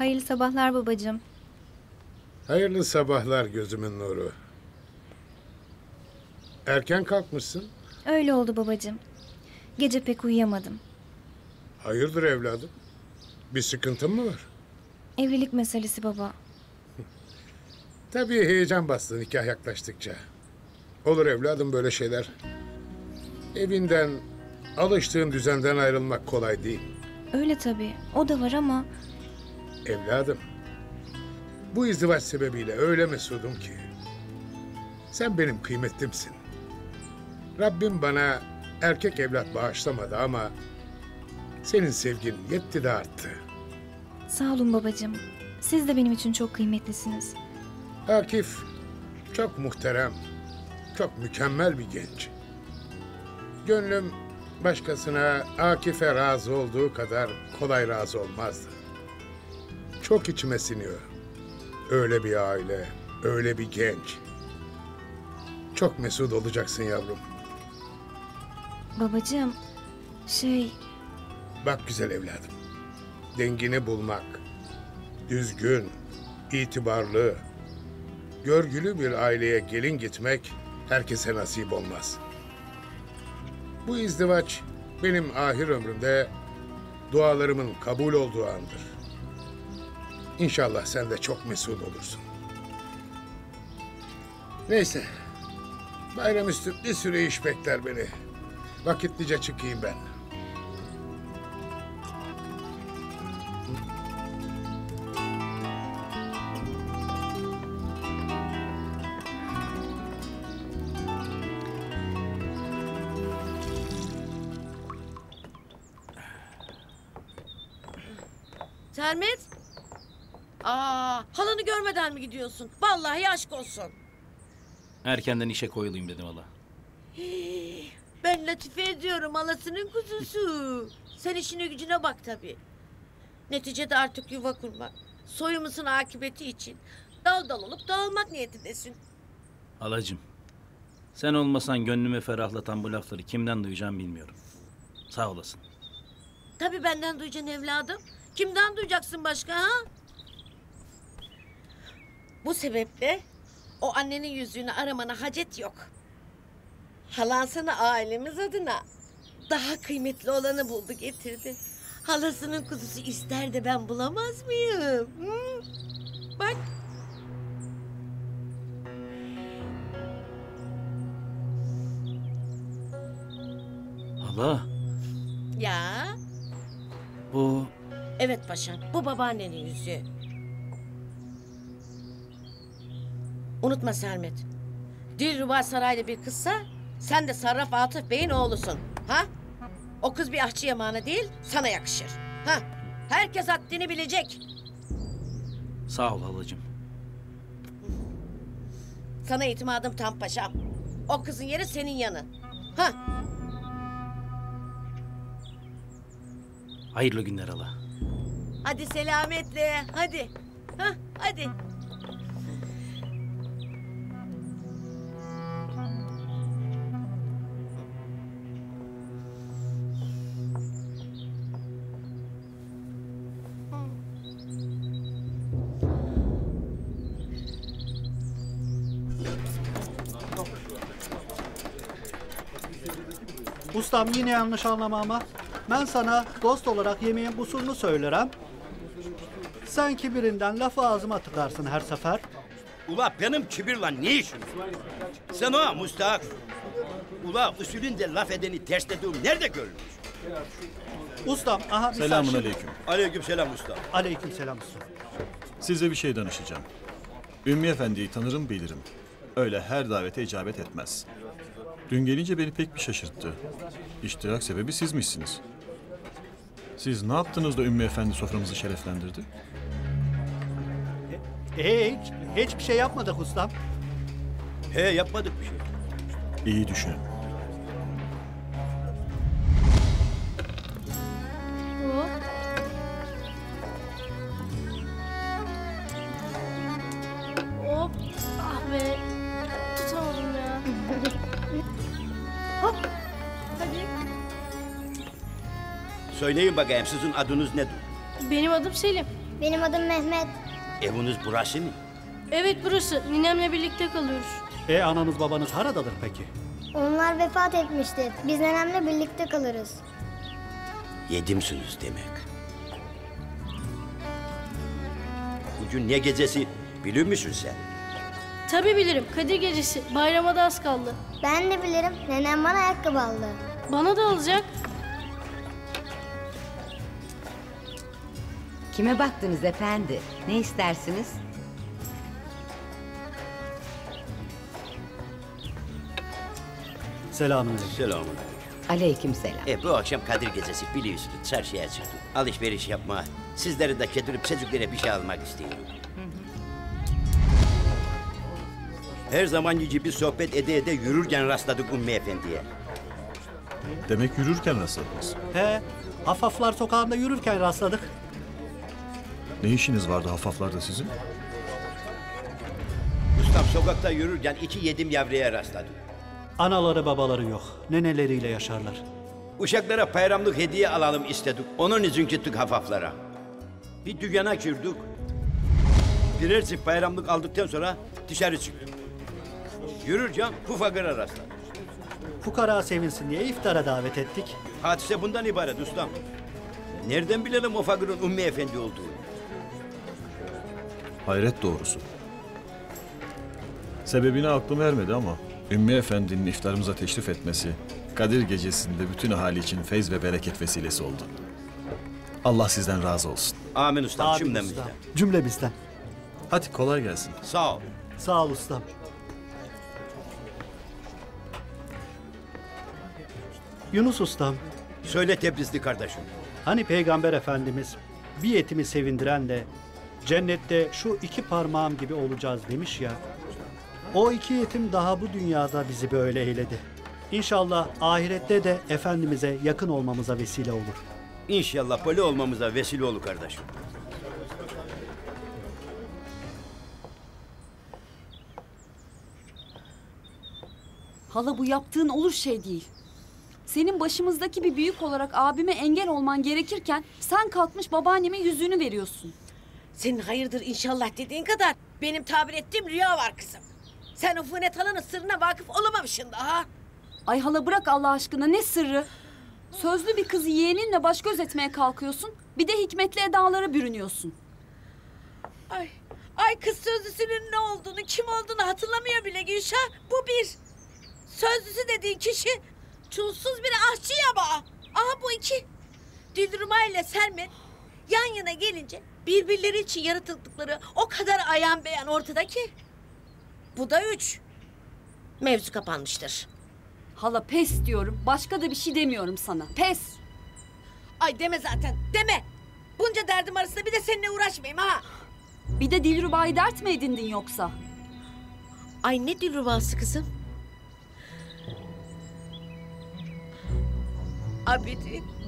Hayırlı sabahlar babacığım. Hayırlı sabahlar gözümün nuru. Erken kalkmışsın. Öyle oldu babacığım. Gece pek uyuyamadım. Hayırdır evladım? Bir sıkıntın mı var? Evlilik meselesi baba. Tabii heyecan bastı nikah yaklaştıkça. Olur evladım böyle şeyler. Evinden, alıştığın düzenden ayrılmak kolay değil. Öyle tabii. O da var ama Evladım, bu izdivaç sebebiyle öyle mesudum ki. Sen benim kıymetlimsin. Rabbim bana erkek evlat bağışlamadı ama senin sevgin yetti de arttı. sağ olun babacığım. Siz de benim için çok kıymetlisiniz. Akif çok muhterem, çok mükemmel bir genç. Gönlüm başkasına Akif'e razı olduğu kadar kolay razı olmazdı. Çok içime siniyor. Öyle bir aile, öyle bir genç. Çok mesut olacaksın yavrum. Babacığım, şey, Bak güzel evladım. Dengini bulmak, düzgün, itibarlı, görgülü bir aileye gelin gitmek herkese nasip olmaz. Bu izdivaç benim ahir ömrümde dualarımın kabul olduğu andır. İnşallah sen de çok mesut olursun. Neyse, bayramüstü bir süre iş bekler beni. Vakitlice çıkayım ben. Görmeden mi gidiyorsun? Vallahi aşk olsun. Erkenden işe koyulayım dedim hala. Ben Latife ediyorum halasının kuzusu. Sen işine gücüne bak tabii. Neticede artık yuva kurmak, soyumuzun akıbeti için dal dal olup dağılmak niyetindesin. Halacığım, sen olmasan gönlümü ferahlatan bu lafları kimden duyacağım bilmiyorum. Sağ olasın. Tabii benden duyacaksın evladım. Kimden duyacaksın başka ha? Bu sebeple o annenin yüzüğünü aramana hacet yok. Halan sana ailemiz adına daha kıymetli olanı buldu getirdi. Halasının kuzusu ister de ben bulamaz mıyım? Hı? Bak Hala, ya. bu Evet paşam bu babaannenin yüzüğü. Unutma Sermet. Dilruba saraylı bir kızsa sen de Sarraf Atıf Bey'in oğlusun. Ha? O kız bir ahçı yamağına değil sana yakışır. Ha? Herkes haddini bilecek. sağ ol halacığım. Sana itimadım tam paşam. O kızın yeri senin yanın. Ha? Hayırlı günler hala. Hadi selametle. Hadi. Ha? Hadi. Ustam yine yanlış anlama ama ben sana dost olarak yemeğin usulünü söylerim. Sen kibirinden lafı ağzıma tıkarsın her sefer. Ula benim kibirle ne işim? Sen o müstahak. Ula usulünde laf edeni terslediğim nerede görülmüş? Ustam aha bir Selamun saçlı- aleyküm. Aleyküm selam usta. Aleyküm selam ustam. Size bir şey danışacağım. Ümmü Efendi'yi tanırım bilirim. Öyle her davete icabet etmez. Dün gelince beni pek bir şaşırttı. İştirak sebebi sizmişsiniz. Siz ne yaptınız da Ümmü Efendi soframızı şereflendirdi? Hiç, hiçbir şey yapmadık ustam. He yapmadık bir şey. İyi düşünün. Söyleyin bakayım sizin adınız nedir? Benim adım Selim. Benim adım Mehmet. Eviniz burası mı? Evet burası. Ninemle birlikte kalıyoruz. E ananız babanız haradadır peki? Onlar vefat etmişti. Biz nenemle birlikte kalırız. Yedimsiniz demek. Bugün ne gecesi biliyor musun sen? Tabii bilirim. Kadir gecesi. Bayrama da az kaldı. Ben de bilirim. Nenem bana ayakkabı aldı. Bana da alacak. Kime baktınız efendi? Ne istersiniz? Selamünaleyküm. Selamun Aleyküm selam. E bu akşam Kadir gecesi biliyorsunuz çarşıya çıktım. Alışveriş yapma. Sizleri de kedirip çocuklara bir şey almak istiyorum. Her zaman gibi sohbet ede ede yürürken rastladık Ümmü Efendi'ye. Demek yürürken rastladınız. He, Hafaflar sokağında yürürken rastladık. Ne işiniz vardı hafaflarda sizin? Ustam sokakta yürürken iki yedim yavruya rastladım. Anaları babaları yok. Neneleriyle yaşarlar. Uşaklara bayramlık hediye alalım istedik. Onun için gittik hafaflara. Bir dükkana girdik. Birer çift bayramlık aldıktan sonra dışarı çıktık. Yürürken bu fakire rastladık. Fukara sevinsin diye iftara davet ettik. Hadise bundan ibaret ustam. Nereden bilelim o fakirin Ümmü Efendi olduğunu? Hayret doğrusu. Sebebini aklım ermedi ama Ümmü Efendi'nin iftarımıza teşrif etmesi Kadir gecesinde bütün ahali için feyz ve bereket vesilesi oldu. Allah sizden razı olsun. Amin ustam Amin cümlemizden. ustam. Cümlemizden. Hadi kolay gelsin. Sağ ol. Sağ ol ustam. Yunus ustam, Söyle Tebrizli kardeşim. hani Peygamber Efendimiz bir yetimi sevindiren de cennette şu iki parmağım gibi olacağız demiş ya. O iki yetim daha bu dünyada bizi böyle eyledi. İnşallah ahirette de Efendimiz'e yakın olmamıza vesile olur. İnşallah böyle olmamıza vesile olur kardeşim. Hala bu yaptığın olur şey değil. Senin başımızdaki bir büyük olarak abime engel olman gerekirken sen kalkmış babaannemin yüzüğünü veriyorsun. Senin hayırdır inşallah dediğin kadar benim tabir ettiğim rüya var kızım. Sen o Hala'nın sırrına vakıf olamamışsın daha. Ay hala bırak Allah aşkına ne sırrı? Sözlü bir kızı yeğeninle baş göz etmeye kalkıyorsun. Bir de hikmetli edalara bürünüyorsun. Ay, ay kız sözlüsünün ne olduğunu, kim olduğunu hatırlamıyor bile Gülşah. Bu bir. Sözlüsü dediğin kişi çulsuz bir aşçı yaba. Aha bu iki. Dilruba ile Sermet yan yana gelince birbirleri için yaratıldıkları o kadar ayan beyan ortada ki. Bu da üç. Mevzu kapanmıştır. Hala pes diyorum. Başka da bir şey demiyorum sana. Pes. Ay deme zaten deme. Bunca derdim arasında bir de seninle uğraşmayayım ha. Bir de Dilruba'yı dert mi edindin yoksa? Ay ne Dilruba'sı kızım? Abidin.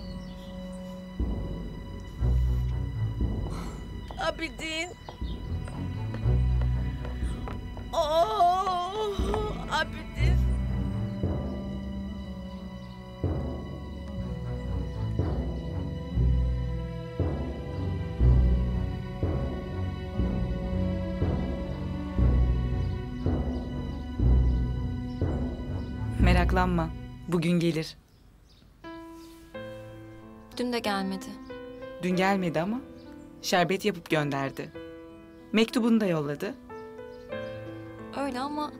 Abidin. Oh, Abidin. Meraklanma. Bugün gelir. Dün de gelmedi. Dün gelmedi ama şerbet yapıp gönderdi. Mektubunu da yolladı. Öyle ama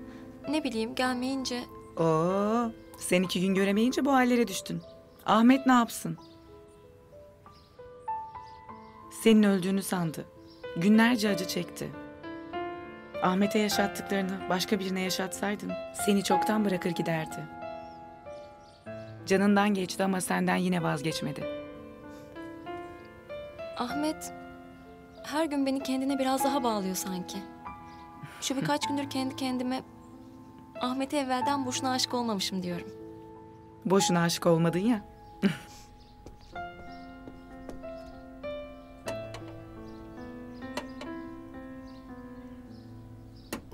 ne bileyim gelmeyince Oo, sen iki gün göremeyince bu hallere düştün. Ahmet ne yapsın? Senin öldüğünü sandı. Günlerce acı çekti. Ahmet'e yaşattıklarını başka birine yaşatsaydın seni çoktan bırakır giderdi. Canından geçti ama senden yine vazgeçmedi. Ahmet her gün beni kendine biraz daha bağlıyor sanki. Şu birkaç gündür kendi kendime Ahmet'e evvelden boşuna aşık olmamışım diyorum. Boşuna aşık olmadın ya.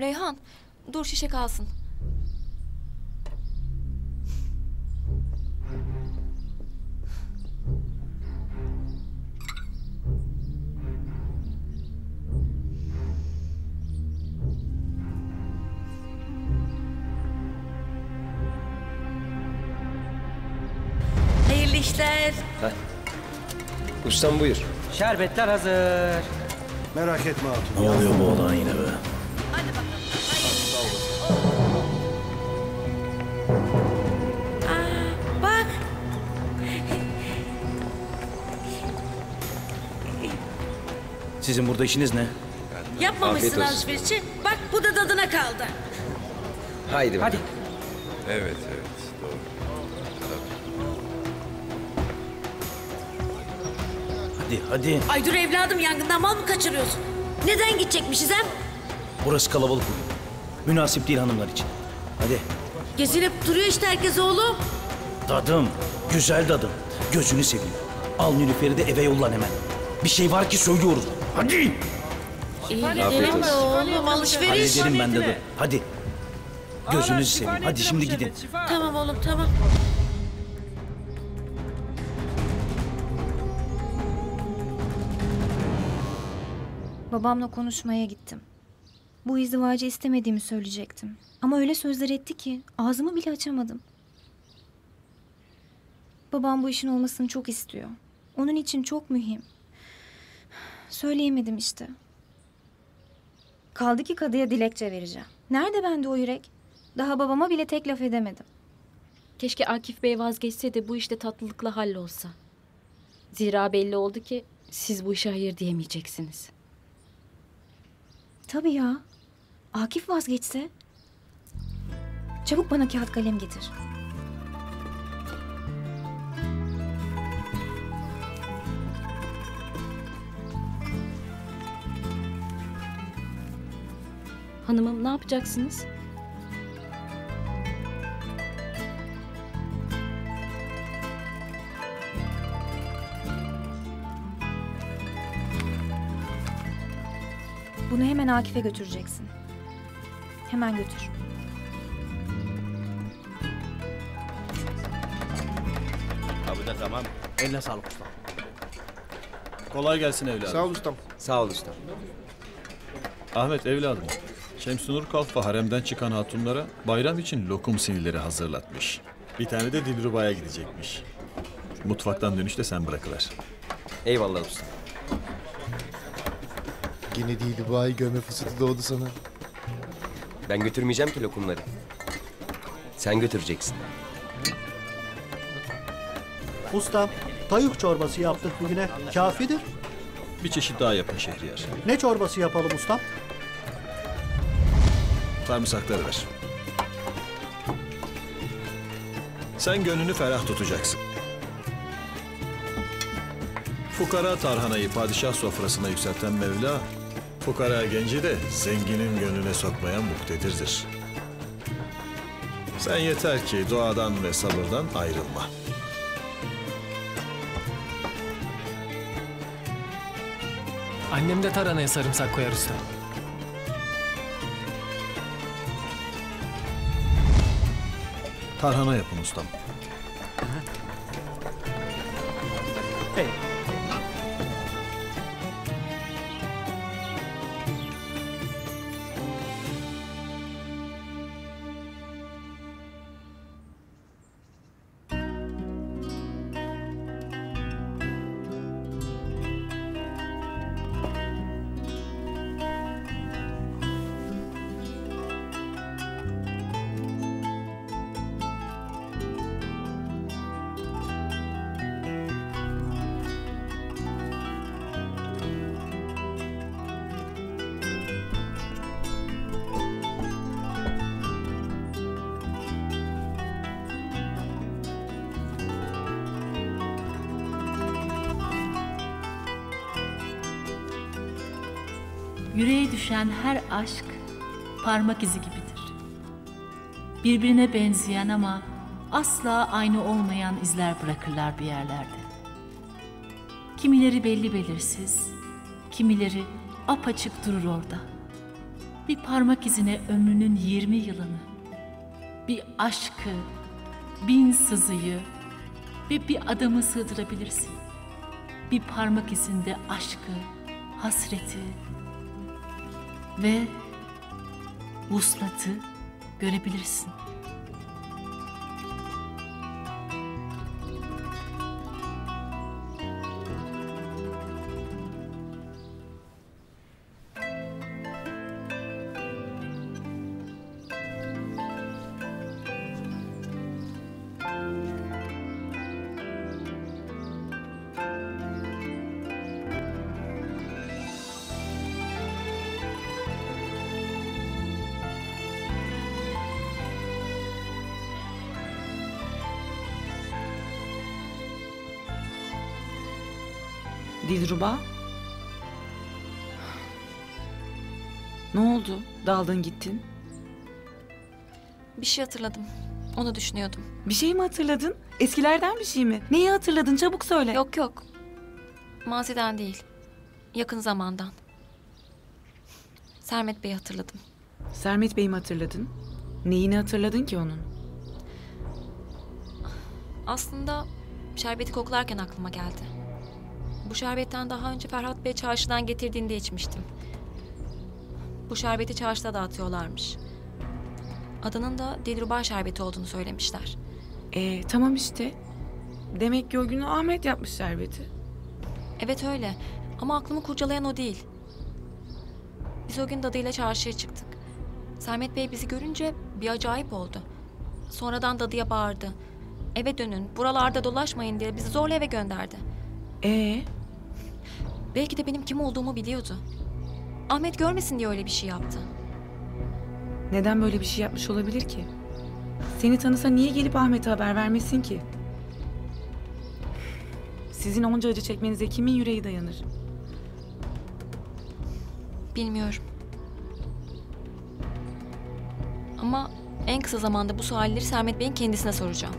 Reyhan dur şişe kalsın. Ustam buyur. Şerbetler hazır. Merak etme hatun. Ne oluyor bu olan yine be? Bak Sizin burada işiniz ne? yapmamışsın alışverişi. Bak bu da tadına kaldı. Haydi. Hadi. Evet evet Hadi hadi. Ay dur evladım yangından mal mı kaçırıyorsun? Neden gidecekmişiz hem? Burası kalabalık bugün. Münasip değil hanımlar için. Hadi. Gezinip duruyor işte herkes oğlum. Dadım. Güzel dadım. Gözünü seveyim. Al Nilüfer'i de eve yollan hemen. Bir şey var ki söylüyoruz. Hadi. İyi gidelim de oğlum alışveriş. Hallederim ben dadı. Hadi. Gözünüzü seveyim. Hadi şimdi gidin. Tamam oğlum tamam. Babamla konuşmaya gittim. Bu izdivacı istemediğimi söyleyecektim. Ama öyle sözler etti ki ağzımı bile açamadım. Babam bu işin olmasını çok istiyor. Onun için çok mühim. Söyleyemedim işte. Kaldı ki kadıya dilekçe vereceğim. Nerede bende o yürek? Daha babama bile tek laf edemedim. Keşke Akif Bey vazgeçse de bu işte tatlılıkla hallolsa. Zira belli oldu ki siz bu işe hayır diyemeyeceksiniz. Tabii ya. Akif vazgeçse. Çabuk bana kağıt kalem getir. Hanımım ne yapacaksınız? Bunu hemen Akif'e götüreceksin. Hemen götür. Ha bu da tamam. Eline sağlık usta. Kolay gelsin evladım. Sağ ol ustam. Sağ ol ustam. Ahmet evladım. Şemsunur Kalfa haremden çıkan hatunlara bayram için lokum sinirleri hazırlatmış. Bir tane de Dilruba'ya gidecekmiş. Mutfaktan dönüşte sen bırakıver. Eyvallah ustam. Yine değil vay gömme fısıltı doğdu sana. Ben götürmeyeceğim ki lokumları. Sen götüreceksin. Ustam, tayık çorbası yaptık bugüne. Kafidir. Bir çeşit daha yapın Şehriyar. Ne çorbası yapalım ustam? Sarımsakları ver. Sen gönlünü ferah tutacaksın. Fukara tarhanayı padişah sofrasına yükselten Mevla, fukara genci de zenginin gönlüne sokmaya muktedirdir. Sen yeter ki duadan ve sabırdan ayrılma. Annem de taranaya sarımsak koyar usta. Tarhana yapın ustam. Yüreğe düşen her aşk parmak izi gibidir. Birbirine benzeyen ama asla aynı olmayan izler bırakırlar bir yerlerde. Kimileri belli belirsiz, kimileri apaçık durur orada. Bir parmak izine ömrünün 20 yılını, bir aşkı, bin sızıyı ve bir adamı sığdırabilirsin. Bir parmak izinde aşkı, hasreti, ve vuslatı görebilirsin. Dilruba? Ne oldu? Daldın gittin. Bir şey hatırladım. Onu düşünüyordum. Bir şey mi hatırladın? Eskilerden bir şey mi? Neyi hatırladın? Çabuk söyle. Yok yok. Maziden değil. Yakın zamandan. Sermet Bey'i hatırladım. Sermet Bey'i mi hatırladın? Neyini hatırladın ki onun? Aslında şerbeti koklarken aklıma geldi. Bu şerbetten daha önce Ferhat Bey çarşıdan getirdiğinde içmiştim. Bu şerbeti çarşıda dağıtıyorlarmış. Adının da Dilruba şerbeti olduğunu söylemişler. Ee, tamam işte. Demek ki o günü Ahmet yapmış şerbeti. Evet öyle ama aklımı kurcalayan o değil. Biz o gün dadıyla çarşıya çıktık. Sermet Bey bizi görünce bir acayip oldu. Sonradan dadıya bağırdı. Eve dönün, buralarda dolaşmayın diye bizi zorla eve gönderdi. Ee? Belki de benim kim olduğumu biliyordu. Ahmet görmesin diye öyle bir şey yaptı. Neden böyle bir şey yapmış olabilir ki? Seni tanısa niye gelip Ahmet'e haber vermesin ki? Sizin onca acı çekmenize kimin yüreği dayanır? Bilmiyorum. Ama en kısa zamanda bu sualleri Sermet Bey'in kendisine soracağım.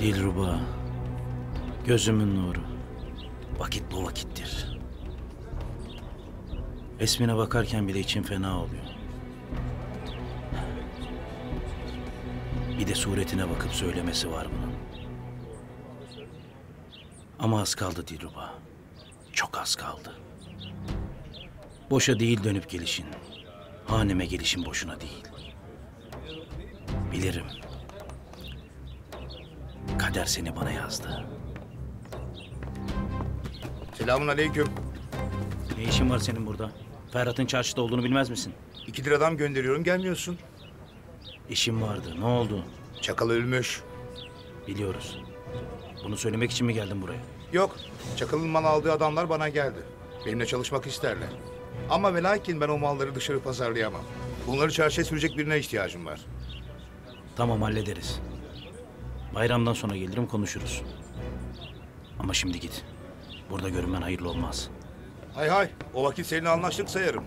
Dilruba, gözümün nuru. Vakit bu vakittir. Resmine bakarken bile içim fena oluyor. Bir de suretine bakıp söylemesi var bunun. Ama az kaldı Dilruba. Çok az kaldı. Boşa değil dönüp gelişin. Haneme gelişin boşuna değil. Bilirim. Kader seni bana yazdı. Selamun aleyküm. Ne işin var senin burada? Ferhat'ın çarşıda olduğunu bilmez misin? İki lira adam gönderiyorum gelmiyorsun. İşim vardı. Ne oldu? Çakal ölmüş. Biliyoruz. Bunu söylemek için mi geldin buraya? Yok. Çakalın mal aldığı adamlar bana geldi. Benimle çalışmak isterler. Ama ve lakin ben o malları dışarı pazarlayamam. Bunları çarşıya sürecek birine ihtiyacım var. Tamam hallederiz. Bayramdan sonra gelirim konuşuruz. Ama şimdi git. Burada görünmen hayırlı olmaz. Hay hay. O vakit seninle anlaştık sayarım.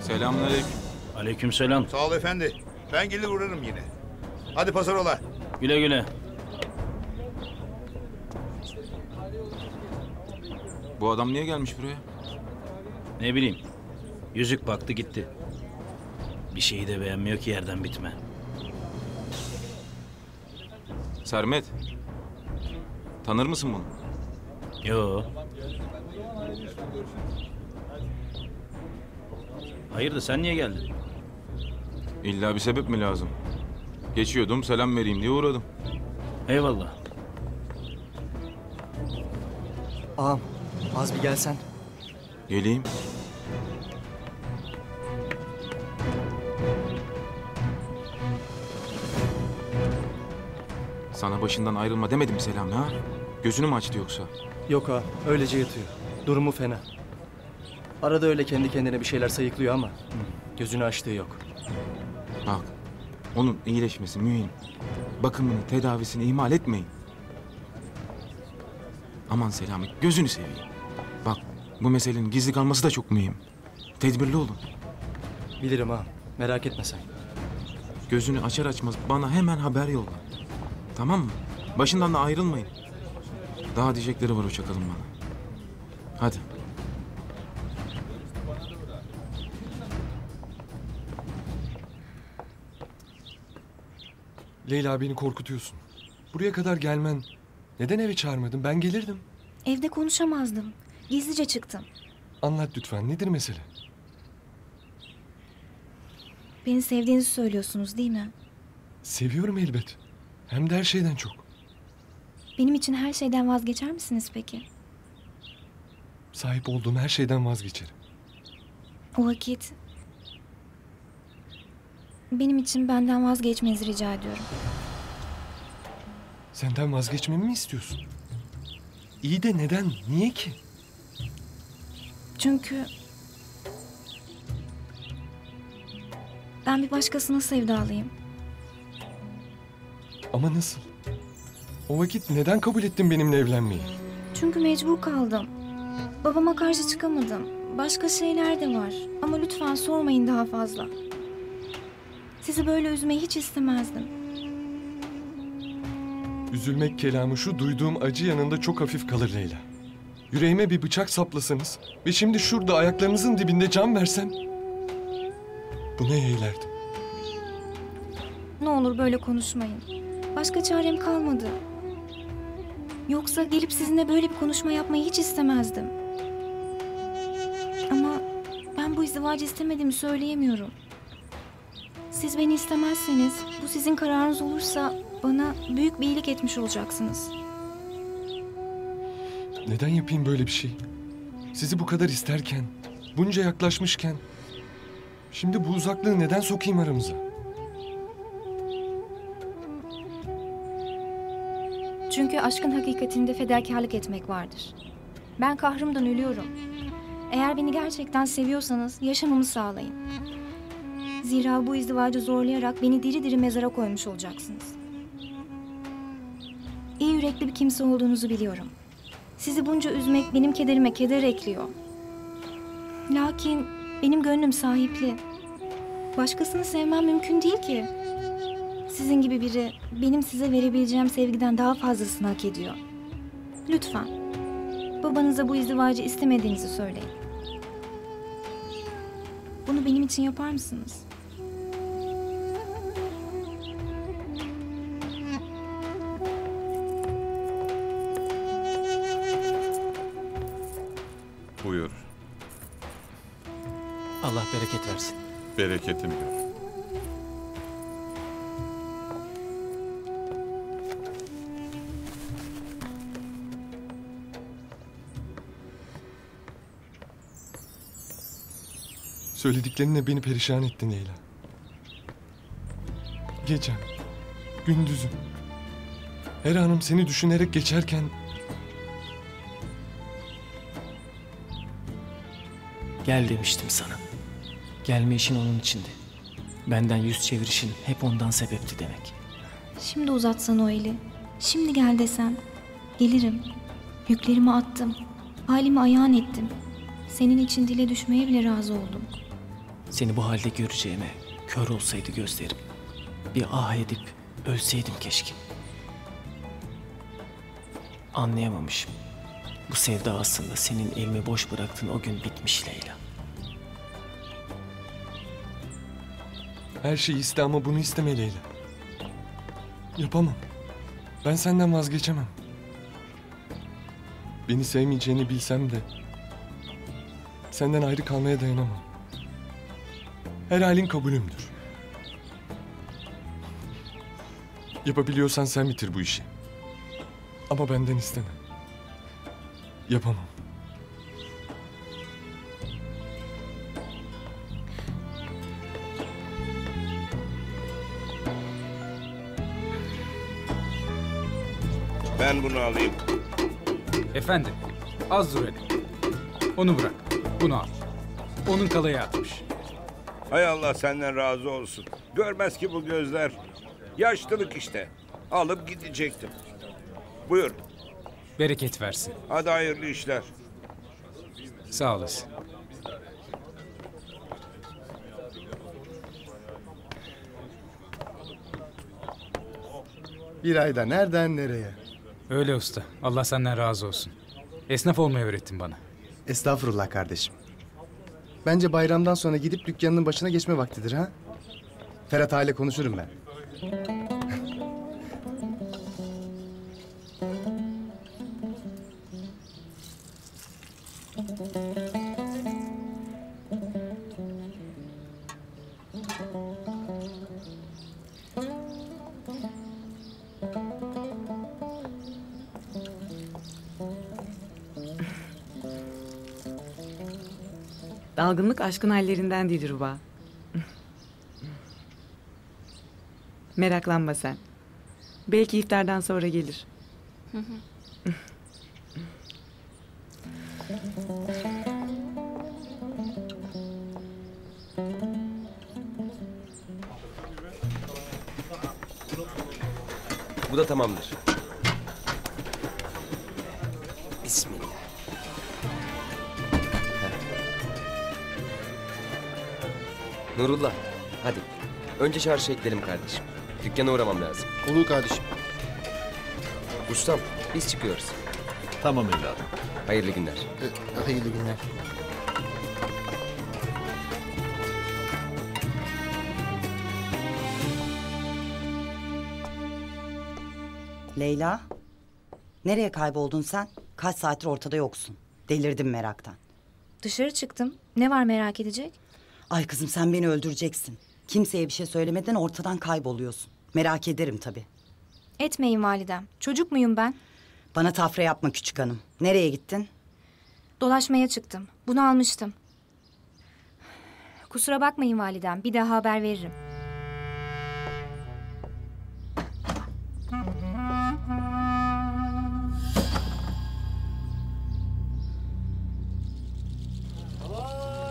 Selamünaleyküm. Aleykümselam. Sağ ol efendi. Ben gelir uğrarım yine. Hadi pazar ola. Güle güle. Bu adam niye gelmiş buraya? Ne bileyim. Yüzük baktı gitti. Bir şeyi de beğenmiyor ki yerden bitme. Sermet. Tanır mısın bunu? Yo. Hayırdır sen niye geldin? İlla bir sebep mi lazım? Geçiyordum selam vereyim diye uğradım. Eyvallah. Ağam az bir gelsen. Geleyim. Başından ayrılma demedim mi Selami ha? Gözünü mü açtı yoksa? Yok ağam öylece yatıyor. Durumu fena. Arada öyle kendi kendine bir şeyler sayıklıyor ama gözünü açtığı yok. Bak, onun iyileşmesi mühim. Bakımını, tedavisini ihmal etmeyin. Aman Selami, gözünü seveyim. Bak, bu meselenin gizli kalması da çok mühim. Tedbirli olun. Bilirim ağam merak etme sen. Gözünü açar açmaz bana hemen haber yolla. Tamam mı? Başından da ayrılmayın. Daha diyecekleri var o çakalın bana. Hadi. Leyla beni korkutuyorsun. Buraya kadar gelmen. Neden eve çağırmadın? Ben gelirdim. Evde konuşamazdım. Gizlice çıktım. Anlat lütfen. Nedir mesele? Beni sevdiğinizi söylüyorsunuz değil mi? Seviyorum elbet. Hem de her şeyden çok. Benim için her şeyden vazgeçer misiniz peki? Sahip olduğum her şeyden vazgeçerim. O vakit... Benim için benden vazgeçmenizi rica ediyorum. Senden vazgeçmemi mi istiyorsun? İyi de neden? Niye ki? Çünkü... Ben bir başkasına sevdalıyım. Ama nasıl? O vakit neden kabul ettin benimle evlenmeyi? Çünkü mecbur kaldım. Babama karşı çıkamadım. Başka şeyler de var. Ama lütfen sormayın daha fazla. Sizi böyle üzmeyi hiç istemezdim. Üzülmek kelamı şu duyduğum acı yanında çok hafif kalır Leyla. Yüreğime bir bıçak saplasanız ve şimdi şurada ayaklarınızın dibinde can versem... Buna yeğlerdim. Ne olur böyle konuşmayın. Başka çarem kalmadı. Yoksa gelip sizinle böyle bir konuşma yapmayı hiç istemezdim. Ama ben bu izdivacı istemediğimi söyleyemiyorum. Siz beni istemezseniz, bu sizin kararınız olursa bana büyük bir iyilik etmiş olacaksınız. Neden yapayım böyle bir şey? Sizi bu kadar isterken, bunca yaklaşmışken... Şimdi bu uzaklığı neden sokayım aramıza? Çünkü aşkın hakikatinde fedakarlık etmek vardır. Ben kahrımdan ölüyorum. Eğer beni gerçekten seviyorsanız yaşamamı sağlayın. Zira bu izdivacı zorlayarak beni diri diri mezara koymuş olacaksınız. İyi yürekli bir kimse olduğunuzu biliyorum. Sizi bunca üzmek benim kederime keder ekliyor. Lakin benim gönlüm sahipli. Başkasını sevmem mümkün değil ki. Sizin gibi biri benim size verebileceğim sevgiden daha fazlasını hak ediyor. Lütfen. Babanıza bu izdivacı istemediğinizi söyleyin. Bunu benim için yapar mısınız? Buyur. Allah bereket versin. Bereketim gör. Söylediklerinle beni perişan ettin Leyla. Gecem, gündüzüm. Her anım seni düşünerek geçerken Gel demiştim sana. Gelme işin onun içindi. Benden yüz çevirişin hep ondan sebepti demek. Şimdi uzatsan o eli. Şimdi gel desen. Gelirim. Yüklerimi attım. Halimi ayağın ettim. Senin için dile düşmeye bile razı oldum. Seni bu halde göreceğime kör olsaydı gözlerim. Bir ah edip ölseydim keşke. Anlayamamışım. Bu sevda aslında senin elimi boş bıraktığın o gün bitmiş Leyla. her şeyi iste ama bunu isteme Leyla. Yapamam. Ben senden vazgeçemem. Beni sevmeyeceğini bilsem de senden ayrı kalmaya dayanamam. Her halin kabulümdür. Yapabiliyorsan sen bitir bu işi. Ama benden isteme. Yapamam. Ben bunu alayım. Efendim, az dur hele. Onu bırak, bunu al. Onun kalayı atmış. Hay Allah senden razı olsun. Görmez ki bu gözler. Yaşlılık işte. Alıp gidecektim. Buyur. Bereket versin. Hadi hayırlı işler. Sağ olasın. Bir ayda nereden nereye? Öyle usta. Allah senden razı olsun. Esnaf olmayı öğrettin bana. Estağfurullah kardeşim. Bence bayramdan sonra gidip dükkanının başına geçme vaktidir ha? Ferhat aile konuşurum ben. Dalgınlık aşkın hallerinden değil Ruba. Meraklanma sen. Belki iftardan sonra gelir. Bu da tamamdır. Nurullah, hadi. Önce çarşıya gidelim kardeşim. Dükkana uğramam lazım. Olur kardeşim. Ustam, biz çıkıyoruz. Tamam evladım. Hayırlı günler. E, hayırlı günler. Leyla, nereye kayboldun sen? Kaç saattir ortada yoksun. Delirdim meraktan. Dışarı çıktım. Ne var merak edecek? Ay kızım sen beni öldüreceksin. Kimseye bir şey söylemeden ortadan kayboluyorsun. Merak ederim tabii. Etmeyin validem. Çocuk muyum ben? Bana tafra yapma küçük hanım. Nereye gittin? Dolaşmaya çıktım. Bunu almıştım. Kusura bakmayın validem. Bir daha haber veririm.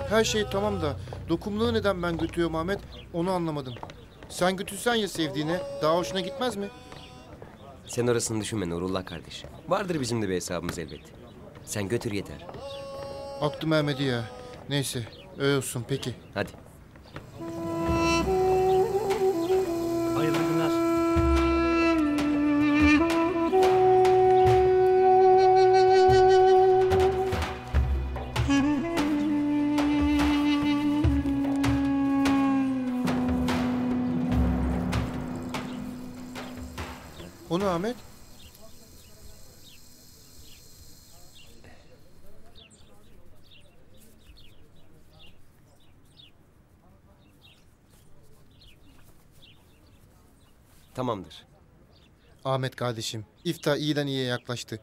Her şey tamam da dokumluğu neden ben götürüyorum Ahmet onu anlamadım. Sen götürsen ya sevdiğine daha hoşuna gitmez mi? Sen orasını düşünme Nurullah kardeş. Vardır bizim de bir hesabımız elbet. Sen götür yeter. Aklım ermedi ya. Neyse öyle olsun peki. Hadi. Ahmet kardeşim iftar iyiden iyiye yaklaştı.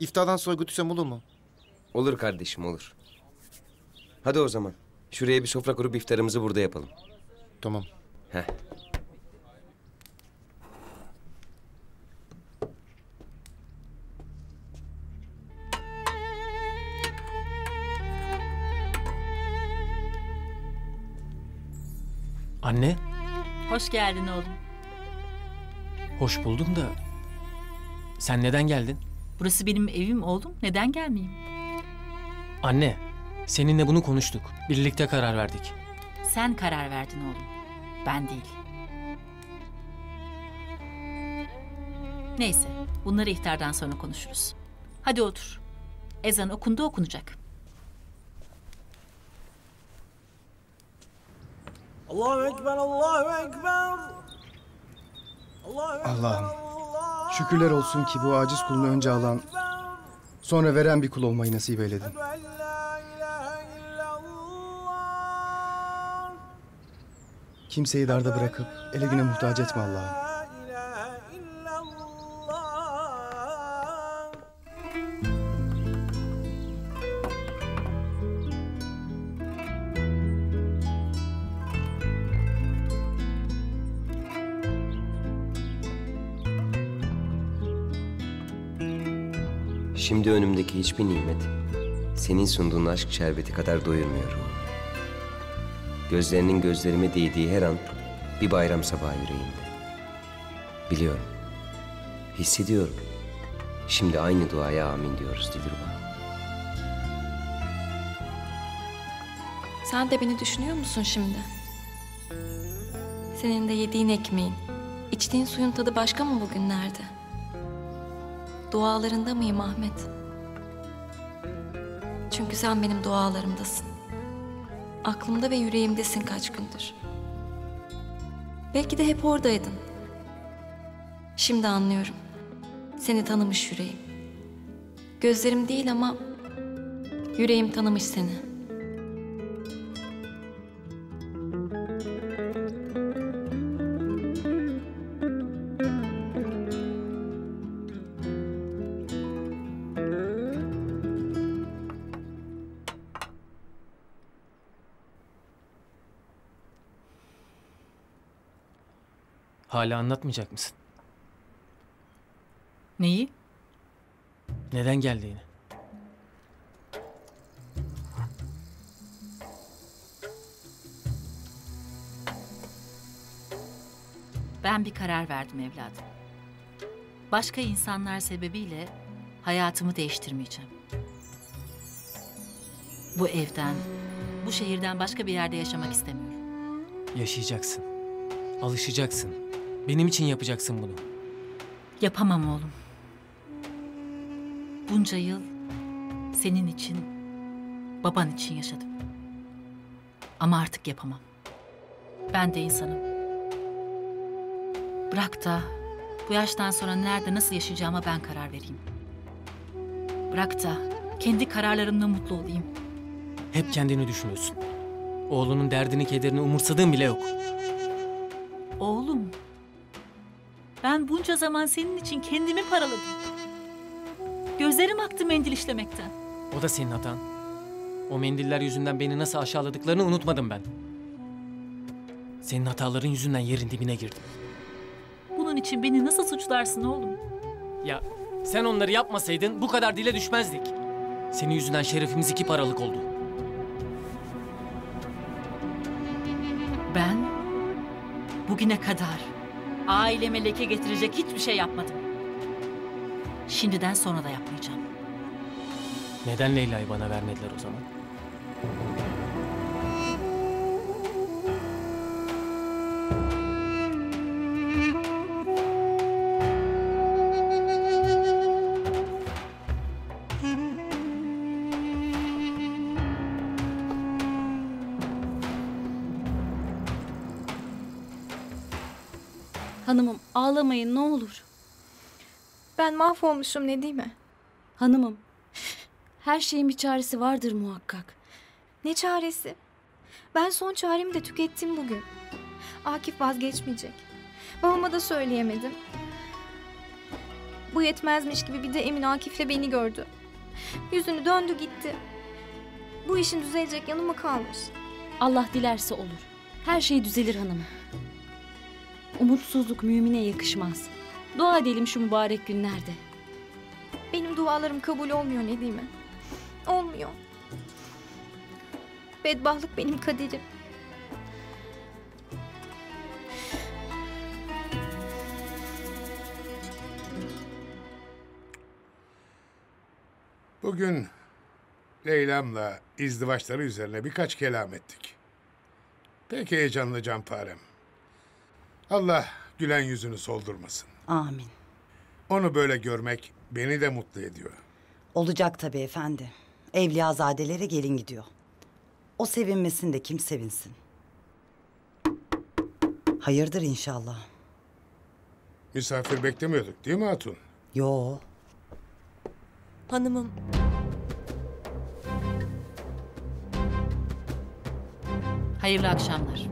İftardan sonra götürsem olur mu? Olur kardeşim olur. Hadi o zaman. Şuraya bir sofra kurup iftarımızı burada yapalım. Tamam. Heh. Anne, Hoş geldin oğlum. hoş buldum da sen neden geldin? Burası benim evim oğlum. Neden gelmeyeyim? Anne, seninle bunu konuştuk. Birlikte karar verdik. Sen karar verdin oğlum. Ben değil. Neyse, bunları iftardan sonra konuşuruz. Hadi otur. Ezan okundu okunacak. Allahu Ekber, Allahu Ekber. Allah'ım şükürler olsun ki bu aciz kulunu önce alan sonra veren bir kul olmayı nasip eyledin. Kimseyi darda bırakıp ele güne muhtaç etme Allah'ım. Şimdi önümdeki hiçbir nimet senin sunduğun aşk şerbeti kadar doyurmuyor. Gözlerinin gözlerime değdiği her an bir bayram sabahı yüreğimde. Biliyorum, hissediyorum. Şimdi aynı duaya amin diyoruz Dilruba. Sen de beni düşünüyor musun şimdi? Senin de yediğin ekmeğin, içtiğin suyun tadı başka mı bugünlerde? Dualarında mıyım Ahmet? Çünkü sen benim dualarımdasın. Aklımda ve yüreğimdesin kaç gündür. Belki de hep oradaydın. Şimdi anlıyorum. Seni tanımış yüreğim. Gözlerim değil ama yüreğim tanımış seni. Hala anlatmayacak mısın? Neyi? Neden geldiğini? Ben bir karar verdim evladım. Başka insanlar sebebiyle hayatımı değiştirmeyeceğim. Bu evden, bu şehirden başka bir yerde yaşamak istemiyorum. Yaşayacaksın. Alışacaksın. Benim için yapacaksın bunu. Yapamam oğlum. Bunca yıl senin için, baban için yaşadım. Ama artık yapamam. Ben de insanım. Bırak da bu yaştan sonra nerede nasıl yaşayacağıma ben karar vereyim. Bırak da kendi kararlarımla mutlu olayım. Hep kendini düşünüyorsun. Oğlunun derdini kederini umursadığın bile yok. Ben bunca zaman senin için kendimi paraladım. Gözlerim aktı mendil işlemekten. O da senin hatan. O mendiller yüzünden beni nasıl aşağıladıklarını unutmadım ben. Senin hataların yüzünden yerin dibine girdim. Bunun için beni nasıl suçlarsın oğlum? Ya sen onları yapmasaydın bu kadar dile düşmezdik. Senin yüzünden şerefimiz iki paralık oldu. Ben bugüne kadar aileme leke getirecek hiçbir şey yapmadım. Şimdiden sonra da yapmayacağım. Neden Leyla'yı bana vermediler o zaman? Ağlamayın ne olur. Ben mahvolmuşum ne değil mi? Hanımım her şeyin bir çaresi vardır muhakkak. Ne çaresi? Ben son çaremi de tükettim bugün. Akif vazgeçmeyecek. Babama da söyleyemedim. Bu yetmezmiş gibi bir de Emin Akif'le beni gördü. Yüzünü döndü gitti. Bu işin düzelecek yanı mı kalmış? Allah dilerse olur. Her şey düzelir hanımım. Umutsuzluk mümine yakışmaz. Dua edelim şu mübarek günlerde. Benim dualarım kabul olmuyor ne değil mi? Olmuyor. Bedbahtlık benim kaderim. Bugün Leyla'mla izdivaçları üzerine birkaç kelam ettik. Pek heyecanlı canparem. Allah gülen yüzünü soldurmasın. Amin. Onu böyle görmek beni de mutlu ediyor. Olacak tabii efendi. Evliyazadelere gelin gidiyor. O sevinmesin de kim sevinsin? Hayırdır inşallah. Misafir beklemiyorduk değil mi Hatun? Yo. Hanımım. Hayırlı akşamlar.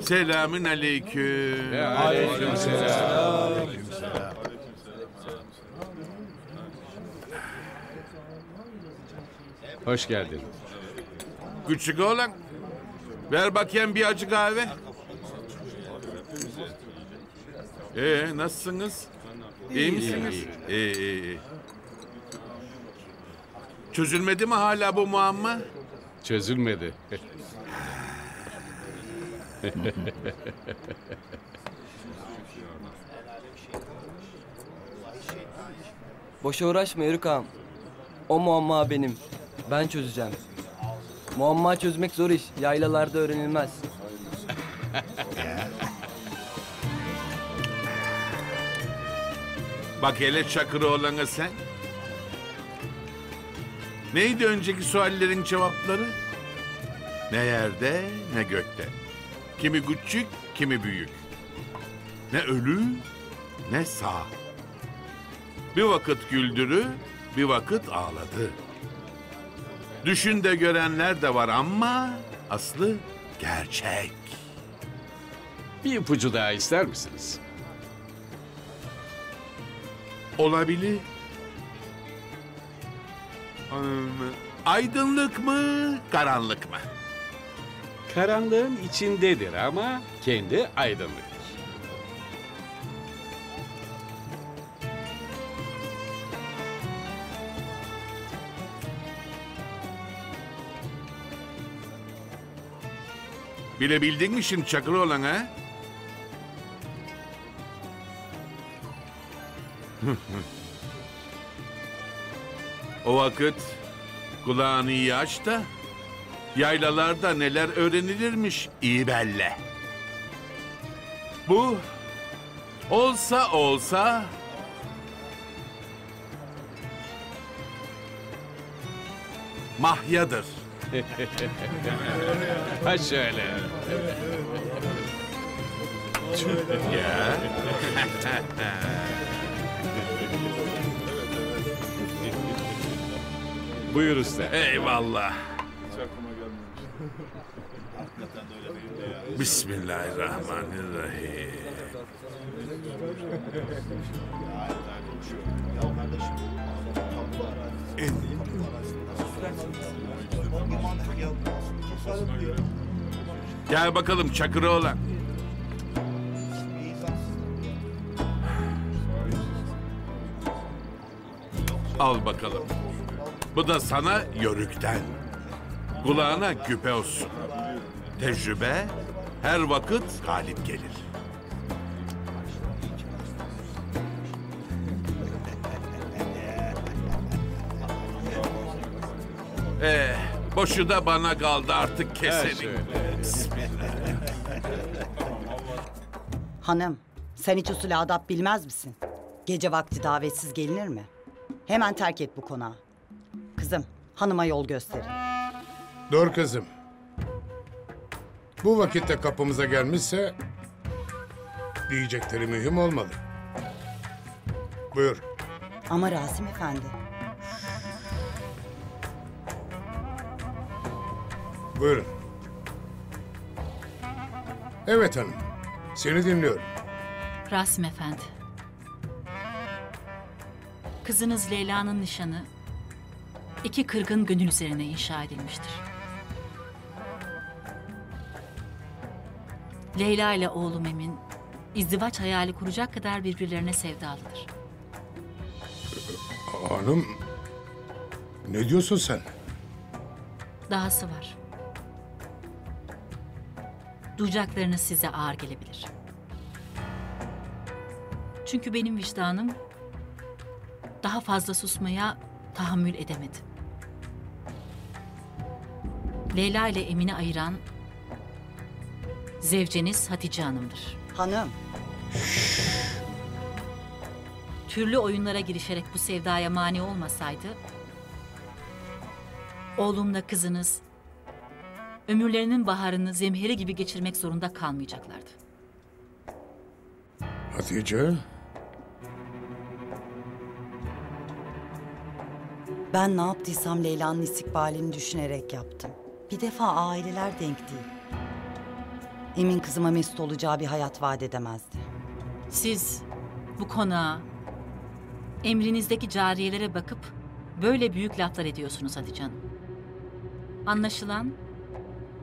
Selamün aleyküm. aleykümselam. Hoş geldin. Küçük oğlan. Ver bakayım bir acı kahve. Ee nasılsınız? İyi misiniz? İyi iyi iyi. Çözülmedi mi hala bu muamma? Çözülmedi. Boşa uğraşma Yörük ağam. O muamma benim. Ben çözeceğim. Muamma çözmek zor iş. Yaylalarda öğrenilmez. Bak hele çakır oğlanı sen. Neydi önceki suallerin cevapları? Ne yerde ne gökte. Kimi küçük, kimi büyük. Ne ölü ne sağ. Bir vakit güldürü, bir vakit ağladı. Düşün de görenler de var ama aslı gerçek. Bir ipucu daha ister misiniz? Olabilir. Hmm, Aydınlık mı, karanlık mı? Karanlığın içindedir ama kendi aydınlıktır. Bilebildin mi şimdi çakır olan ha? o vakit kulağını iyi aç da yaylalarda neler öğrenilirmiş iyi belle. Bu olsa olsa mahyadır. ha şöyle. ya. Buyur usta. Eyvallah. Bismillahirrahmanirrahim. Gel bakalım Çakırı olan. Al bakalım. Bu da sana yörükten. Kulağına küpe olsun. Tecrübe her vakit galip gelir. Eh, boşu da bana kaldı artık keselim. Hanım, sen hiç usul adap bilmez misin? Gece vakti davetsiz gelinir mi? Hemen terk et bu konağı. Kızım, hanıma yol gösterin. Dur kızım. Bu vakitte kapımıza gelmişse diyecekleri mühim olmalı. Buyur. Ama Rasim Efendi, Buyurun. Evet hanım. Seni dinliyorum. Rasim Efendi. Kızınız Leyla'nın nişanı iki kırgın gönül üzerine inşa edilmiştir. Leyla ile oğlum Emin izdivaç hayali kuracak kadar birbirlerine sevdalıdır. Hanım. Ne diyorsun sen? Dahası var. Duyacaklarınız size ağır gelebilir. Çünkü benim vicdanım daha fazla susmaya tahammül edemedi. Leyla ile Emin'i ayıran zevceniz Hatice Hanım'dır. hanım. Türlü oyunlara girişerek bu sevdaya mani olmasaydı, oğlumla kızınız ömürlerinin baharını zemheri gibi geçirmek zorunda kalmayacaklardı. Hatice. Ben ne yaptıysam Leyla'nın istikbalini düşünerek yaptım. Bir defa aileler denk değil. Emin kızıma mesut olacağı bir hayat vaat edemezdi. Siz bu konağa, emrinizdeki cariyelere bakıp böyle büyük laflar ediyorsunuz Hatice Hanım. Anlaşılan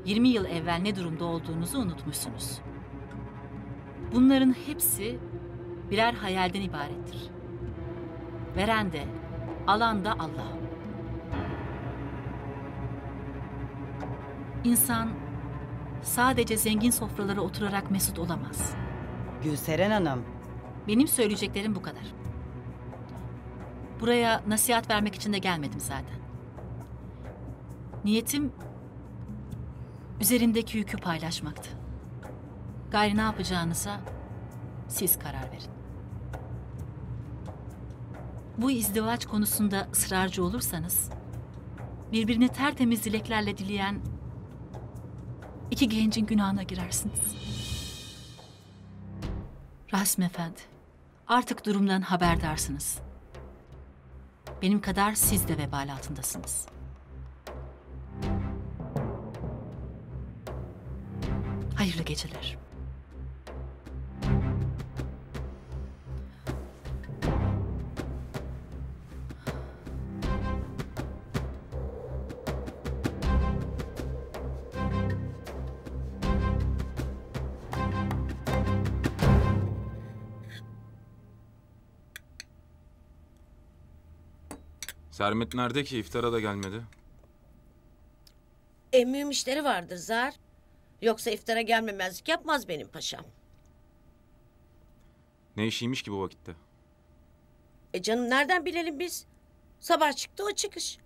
20 yıl evvel ne durumda olduğunuzu unutmuşsunuz. Bunların hepsi birer hayalden ibarettir. Veren de, alan da Allah. İnsan sadece zengin sofralara oturarak mesut olamaz. Gülseren Hanım. Benim söyleyeceklerim bu kadar. Buraya nasihat vermek için de gelmedim zaten. Niyetim üzerimdeki yükü paylaşmaktı. Gayrı ne yapacağınıza siz karar verin. Bu izdivaç konusunda ısrarcı olursanız, birbirini tertemiz dileklerle dileyen iki gencin günahına girersiniz. Rasim Efendi, artık durumdan haberdarsınız. Benim kadar siz de vebal altındasınız. Hayırlı geceler. Sermet nerede ki? İftara da gelmedi. En mühim işleri vardır Zar. Yoksa iftara gelmemezlik yapmaz benim paşam. Ne işiymiş ki bu vakitte? E canım nereden bilelim biz? Sabah çıktı o çıkış.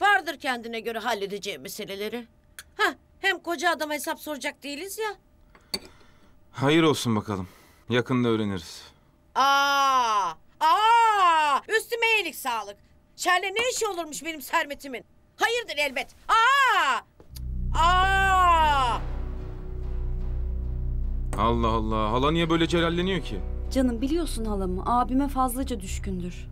Vardır kendine göre halledeceği meseleleri. Ha hem koca adama hesap soracak değiliz ya. Hayır olsun bakalım. Yakında öğreniriz. Aa, aa, üstüme iyilik sağlık. Şerle ne işi olurmuş benim sermetimin? Hayırdır elbet. Aa, aa. Allah Allah. Hala niye böyle celalleniyor ki? Canım biliyorsun halamı. Abime fazlaca düşkündür.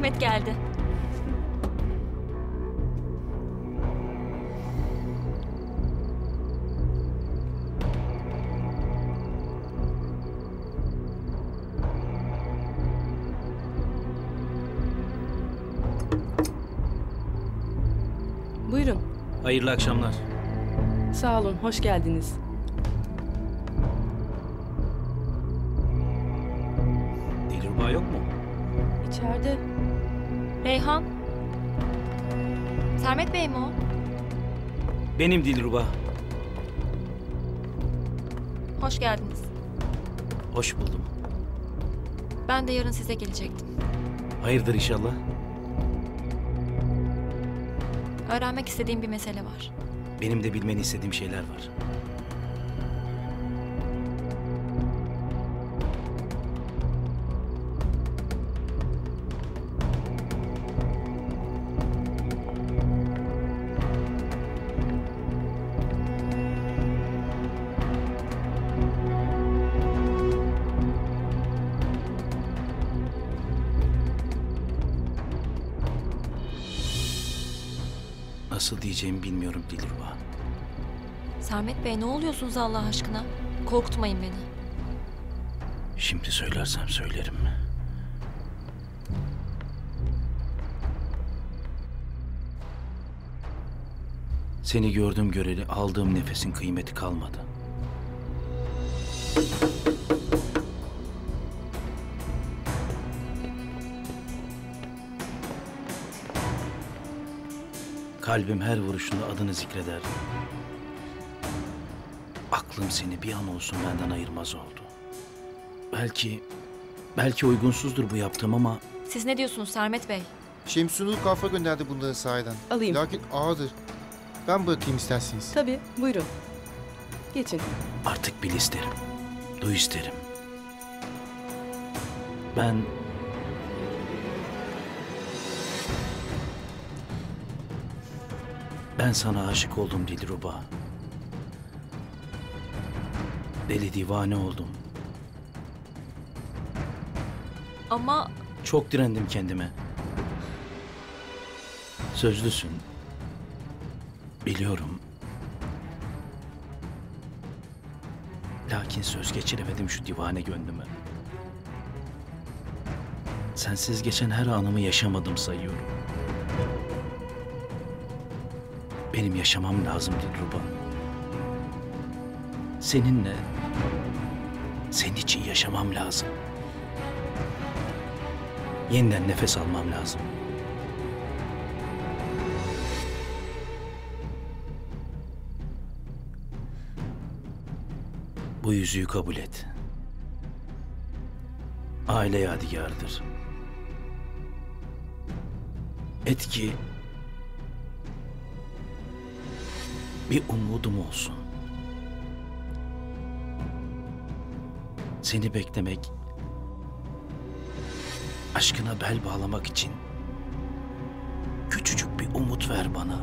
Ahmet geldi. Buyurun. Hayırlı akşamlar. Sağ olun, hoş geldiniz. Bey mi o? Benim Dilruba. Hoş geldiniz. Hoş buldum. Ben de yarın size gelecektim. Hayırdır inşallah? Öğrenmek istediğim bir mesele var. Benim de bilmeni istediğim şeyler var. Bilmiyorum Dilruba. Sermet Bey ne oluyorsunuz Allah aşkına? Korkutmayın beni. Şimdi söylersem söylerim. Seni gördüm göreli aldığım nefesin kıymeti kalmadı. Kalbim her vuruşunda adını zikreder. Aklım seni bir an olsun benden ayırmaz oldu. Belki, belki uygunsuzdur bu yaptığım ama Siz ne diyorsunuz Sermet Bey? Şemsunlu kafa gönderdi bunları sahiden. Alayım. Lakin ağırdır. Ben bırakayım isterseniz. Tabii, buyurun. Geçin. artık bil isterim. Duy isterim. Ben... Ben sana aşık oldum Dilruba. Deli divane oldum. Ama Çok direndim kendime. Sözlüsün. Biliyorum. Lakin söz geçiremedim şu divane gönlüme. Sensiz geçen her anımı yaşamadım sayıyorum. Benim yaşamam lazım Dilruba. Seninle, senin için yaşamam lazım. Yeniden nefes almam lazım. Bu yüzüğü kabul et. Aile yadigarıdır. Et ki bir umudum olsun. Seni beklemek, aşkına bel bağlamak için küçücük bir umut ver bana.